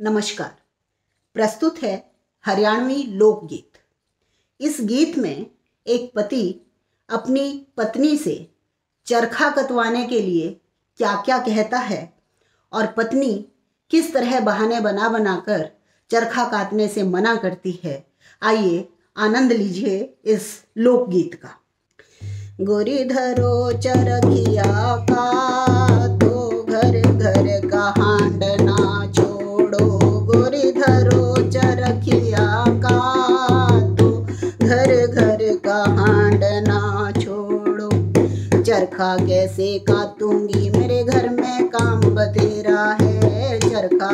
नमस्कार। प्रस्तुत है हरियाणवी लोकगीत। इस गीत में एक पति अपनी पत्नी से चरखा कतवाने के लिए क्या क्या कहता है और पत्नी किस तरह बहाने बना बनाकर चरखा काटने से मना करती है, आइए आनंद लीजिए इस लोकगीत का। गोरी धरो चरखिया का चरखा कैसे काटूँगी? मेरे घर में काम बतेरा है चरखा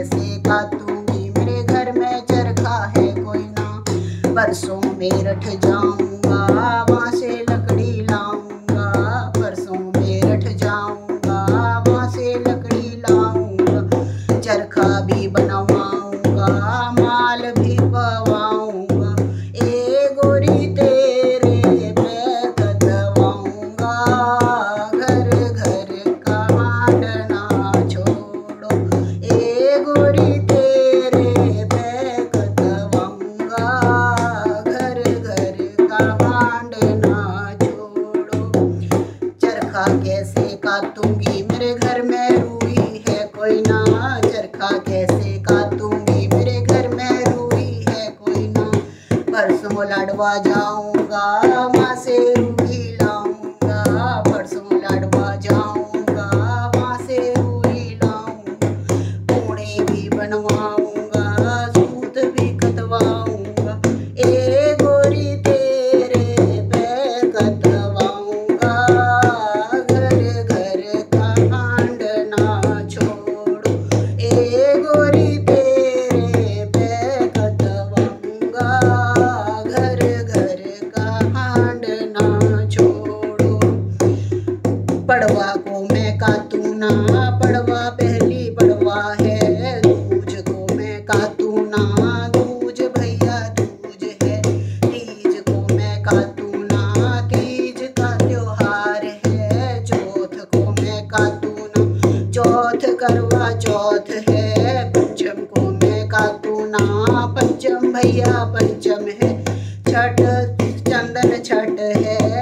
कैसे काटूँगी मेरे घर में चरखा है कोई ना। परसों मेरठ जाऊँगा। परसों माँ से रूही लाऊँगा परसों लाडवा जाऊँगा माँ से रूही लाऊँगा पुणे भी बनवाऊँगा पड़वा को मैं काटू ना, पड़वा पहली पड़वा है। दूज को मैं काटू ना, दूज भैया दूज है। तीज को मैं काटू ना, तीज का त्योहार है। चौथ को मैं काटू ना, चौथ करवा चौथ है। पंचम को मैं काटू ना, पंचम भैया पंचम है। छठ चंदन छठ है।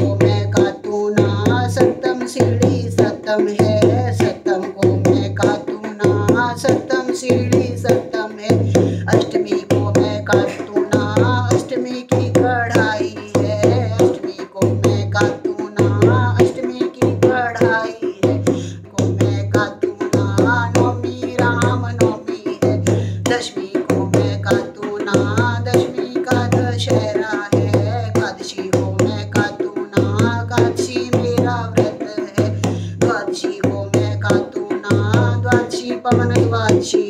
को मैं काटू ना सतम सीढ़ी सतम है। कातु ना द्वाची पवन द्वाची।